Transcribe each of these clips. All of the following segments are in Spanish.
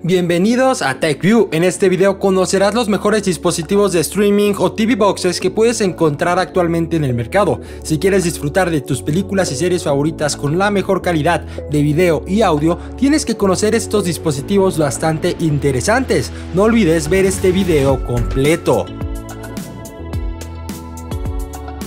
Bienvenidos a TechView. En este video conocerás los mejores dispositivos de streaming o TV boxes que puedes encontrar actualmente en el mercado. Si quieres disfrutar de tus películas y series favoritas con la mejor calidad de video y audio, tienes que conocer estos dispositivos bastante interesantes. No olvides ver este video completo.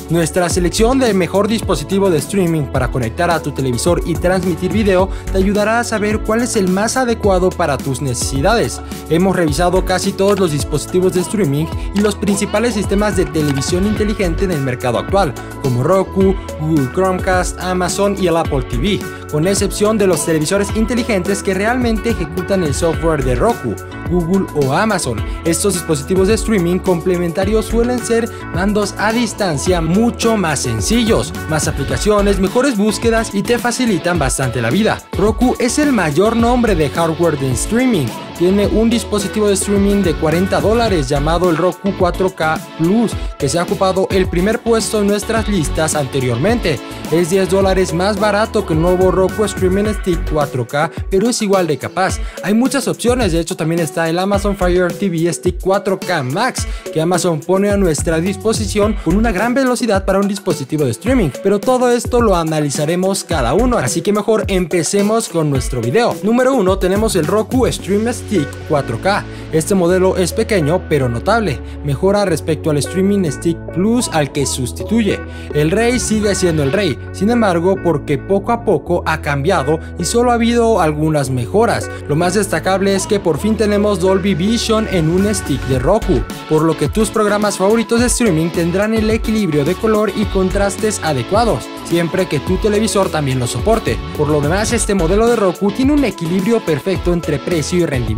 Nuestra selección del mejor dispositivo de streaming para conectar a tu televisor y transmitir video te ayudará a saber cuál es el más adecuado para tus necesidades. Hemos revisado casi todos los dispositivos de streaming y los principales sistemas de televisión inteligente en el mercado actual, como Roku, Google Chromecast, Amazon y el Apple TV, con excepción de los televisores inteligentes que realmente ejecutan el software de Roku. Google o Amazon. Estos dispositivos de streaming complementarios suelen ser mandos a distancia mucho más sencillos, más aplicaciones, mejores búsquedas y te facilitan bastante la vida. Roku es el mayor nombre de hardware de streaming tiene un dispositivo de streaming de 40 dólares llamado el Roku 4K Plus, que se ha ocupado el primer puesto en nuestras listas anteriormente. Es 10 dólares más barato que el nuevo Roku Streaming Stick 4K, pero es igual de capaz. Hay muchas opciones, de hecho también está el Amazon Fire TV Stick 4K Max, que Amazon pone a nuestra disposición con una gran velocidad para un dispositivo de streaming. Pero todo esto lo analizaremos cada uno, así que mejor empecemos con nuestro video. Número 1 tenemos el Roku Stream Stick 4K. Este modelo es pequeño pero notable, mejora respecto al Streaming Stick Plus al que sustituye. El Rey sigue siendo el Rey, sin embargo porque poco a poco ha cambiado y solo ha habido algunas mejoras. Lo más destacable es que por fin tenemos Dolby Vision en un stick de Roku, por lo que tus programas favoritos de streaming tendrán el equilibrio de color y contrastes adecuados, siempre que tu televisor también lo soporte. Por lo demás, este modelo de Roku tiene un equilibrio perfecto entre precio y rendimiento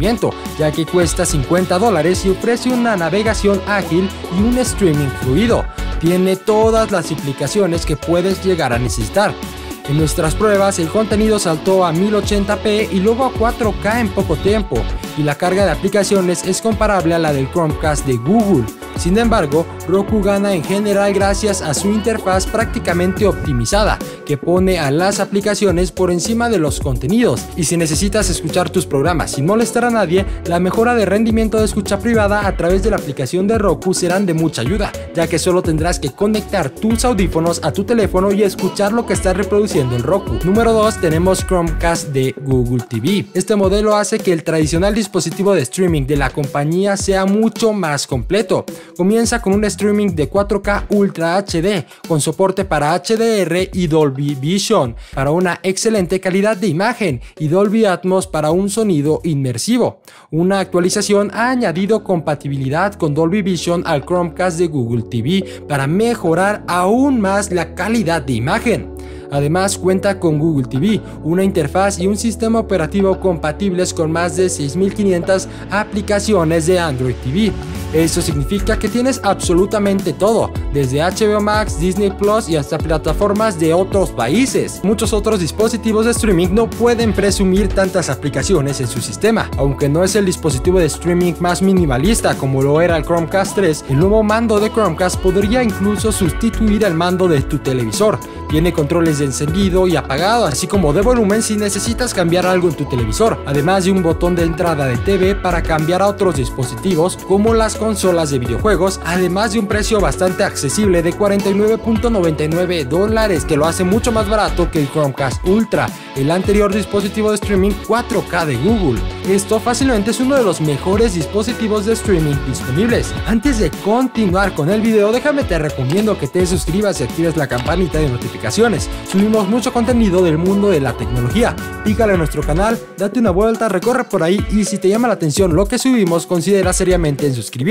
ya que cuesta 50 dólares y ofrece una navegación ágil y un streaming fluido. Tiene todas las implicaciones que puedes llegar a necesitar. En nuestras pruebas el contenido saltó a 1080p y luego a 4K en poco tiempo, y la carga de aplicaciones es comparable a la del Chromecast de Google. Sin embargo, Roku gana en general gracias a su interfaz prácticamente optimizada, que pone a las aplicaciones por encima de los contenidos. Y si necesitas escuchar tus programas sin molestar a nadie, la mejora de rendimiento de escucha privada a través de la aplicación de Roku serán de mucha ayuda, ya que solo tendrás que conectar tus audífonos a tu teléfono y escuchar lo que está reproduciendo el Roku. Número 2 tenemos Chromecast de Google TV. Este modelo hace que el tradicional dispositivo de streaming de la compañía sea mucho más completo. Comienza con un streaming de 4K Ultra HD con soporte para HDR y Dolby Vision para una excelente calidad de imagen y Dolby Atmos para un sonido inmersivo. Una actualización ha añadido compatibilidad con Dolby Vision al Chromecast de Google TV para mejorar aún más la calidad de imagen. Además cuenta con Google TV, una interfaz y un sistema operativo compatibles con más de 6.500 aplicaciones de Android TV. Eso significa que tienes absolutamente todo, desde HBO Max, Disney Plus y hasta plataformas de otros países. Muchos otros dispositivos de streaming no pueden presumir tantas aplicaciones en su sistema. Aunque no es el dispositivo de streaming más minimalista como lo era el Chromecast 3, el nuevo mando de Chromecast podría incluso sustituir al mando de tu televisor. Tiene controles de encendido y apagado, así como de volumen si necesitas cambiar algo en tu televisor, además de un botón de entrada de TV para cambiar a otros dispositivos como las consolas de videojuegos, además de un precio bastante accesible de 49.99 dólares, que lo hace mucho más barato que el Chromecast Ultra, el anterior dispositivo de streaming 4K de Google. Esto fácilmente es uno de los mejores dispositivos de streaming disponibles. Antes de continuar con el video, déjame te recomiendo que te suscribas y actives la campanita de notificaciones. Subimos mucho contenido del mundo de la tecnología. Pícale a nuestro canal, date una vuelta, recorre por ahí y si te llama la atención lo que subimos, considera seriamente en suscribirte.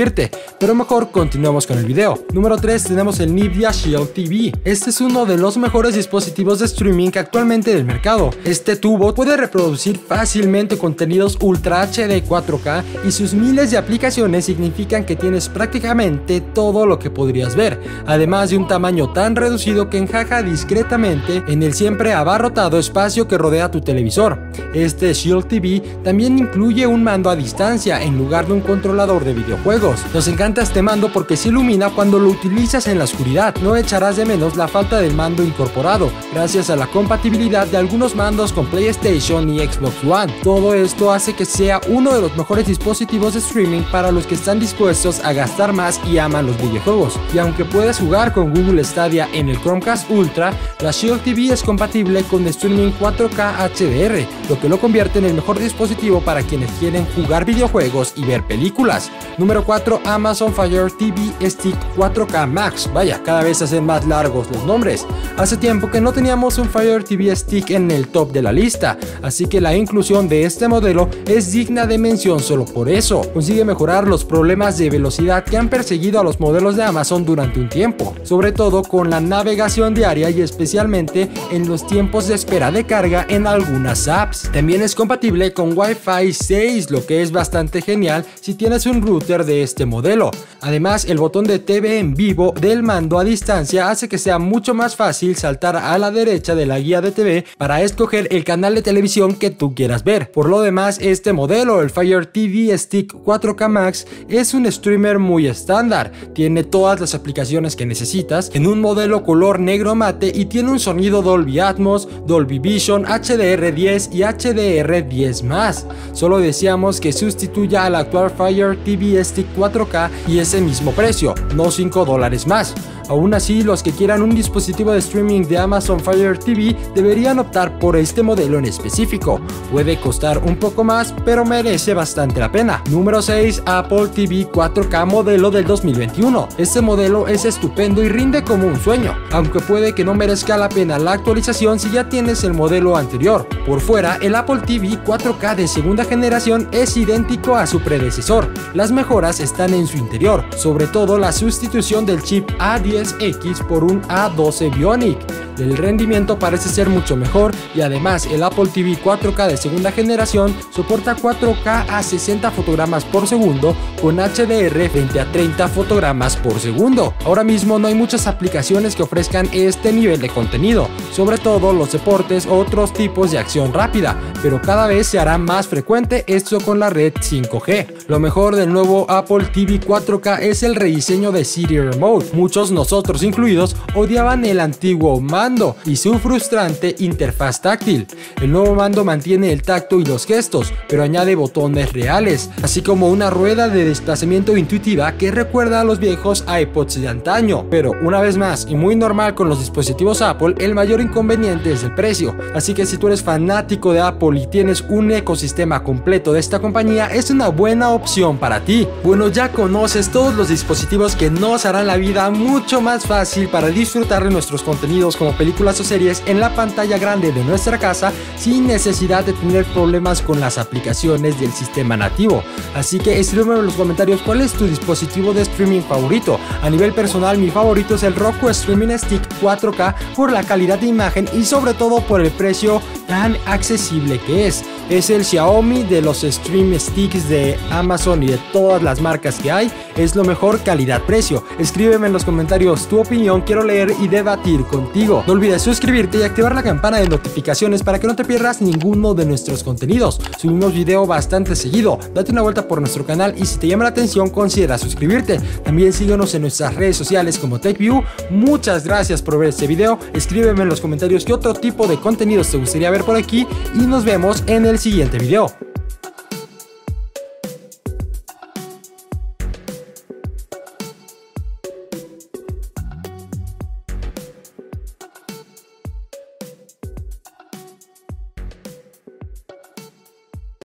Pero mejor continuamos con el video. Número 3 tenemos el Nvidia Shield TV. Este es uno de los mejores dispositivos de streaming actualmente del mercado. Este tubo puede reproducir fácilmente contenidos Ultra HD 4K y sus miles de aplicaciones significan que tienes prácticamente todo lo que podrías ver, además de un tamaño tan reducido que encaja discretamente en el siempre abarrotado espacio que rodea tu televisor. Este Shield TV también incluye un mando a distancia en lugar de un controlador de videojuegos videojuegos. Nos encanta este mando porque se ilumina cuando lo utilizas en la oscuridad. No echarás de menos la falta del mando incorporado, gracias a la compatibilidad de algunos mandos con PlayStation y Xbox One. Todo esto hace que sea uno de los mejores dispositivos de streaming para los que están dispuestos a gastar más y aman los videojuegos. Y aunque puedes jugar con Google Stadia en el Chromecast Ultra, la Shield TV es compatible con streaming 4K HDR, lo que lo convierte en el mejor dispositivo para quienes quieren jugar videojuegos y ver películas. Número 4 Amazon Fire TV Stick 4K Max. Vaya, cada vez hacen más largos los nombres. Hace tiempo que no teníamos un Fire TV Stick en el top de la lista, así que la inclusión de este modelo es digna de mención solo por eso. Consigue mejorar los problemas de velocidad que han perseguido a los modelos de Amazon durante un tiempo, sobre todo con la navegación diaria y especialmente en los tiempos de espera de carga en algunas apps. También es compatible con Wi-Fi 6, lo que es bastante genial si tienes un router de este modelo. Además, el botón de TV en vivo del mando a distancia hace que sea mucho más fácil saltar a la derecha de la guía de TV para escoger el canal de televisión que tú quieras ver. Por lo demás, este modelo, el Fire TV Stick 4K Max, es un streamer muy estándar. Tiene todas las aplicaciones que necesitas en un modelo color negro mate y tiene un sonido Dolby Atmos, Dolby Vision, HDR10 y HDR10 más. Solo deseamos que sustituya al actual Fire TV Stick 4K y ese mismo precio, no 5 dólares más. Aún así, los que quieran un dispositivo de streaming de Amazon Fire TV deberían optar por este modelo en específico. Puede costar un poco más, pero merece bastante la pena. Número 6. Apple TV 4K modelo del 2021. Este modelo es estupendo y rinde como un sueño, aunque puede que no merezca la pena la actualización si ya tienes el modelo anterior. Por fuera, el Apple TV 4K de segunda generación es idéntico a su predecesor. Las mejoras están en su interior, sobre todo la sustitución del chip A10 x por un A12 Bionic. El rendimiento parece ser mucho mejor y además el Apple TV 4K de segunda generación soporta 4K a 60 fotogramas por segundo con HDR frente a 30 fotogramas por segundo. Ahora mismo no hay muchas aplicaciones que ofrezcan este nivel de contenido, sobre todo los deportes o otros tipos de acción rápida, pero cada vez se hará más frecuente esto con la red 5G. Lo mejor del nuevo Apple TV 4K es el rediseño de Siri Remote. Muchos nos nosotros incluidos, odiaban el antiguo y su frustrante interfaz táctil. El nuevo mando mantiene el tacto y los gestos, pero añade botones reales, así como una rueda de desplazamiento intuitiva que recuerda a los viejos iPods de antaño. Pero una vez más, y muy normal con los dispositivos Apple, el mayor inconveniente es el precio. Así que si tú eres fanático de Apple y tienes un ecosistema completo de esta compañía, es una buena opción para ti. Bueno, ya conoces todos los dispositivos que nos harán la vida mucho más fácil para disfrutar de nuestros contenidos como películas o series en la pantalla grande de nuestra casa sin necesidad de tener problemas con las aplicaciones del sistema nativo. Así que escríbeme en los comentarios cuál es tu dispositivo de streaming favorito. A nivel personal mi favorito es el Roku Streaming Stick 4K por la calidad de imagen y sobre todo por el precio tan accesible que es. Es el Xiaomi de los Stream Sticks de Amazon y de todas las marcas que hay. Es lo mejor calidad-precio. Escríbeme en los comentarios tu opinión, quiero leer y debatir contigo. No olvides suscribirte y activar la campana de notificaciones para que no te pierdas ninguno de nuestros contenidos. Subimos video bastante seguido. Date una vuelta por nuestro canal y si te llama la atención considera suscribirte. También síguenos en nuestras redes sociales como TechView. Muchas gracias por ver este video. Escríbeme en los comentarios qué otro tipo de contenidos te gustaría ver por aquí y nos vemos en siguiente video.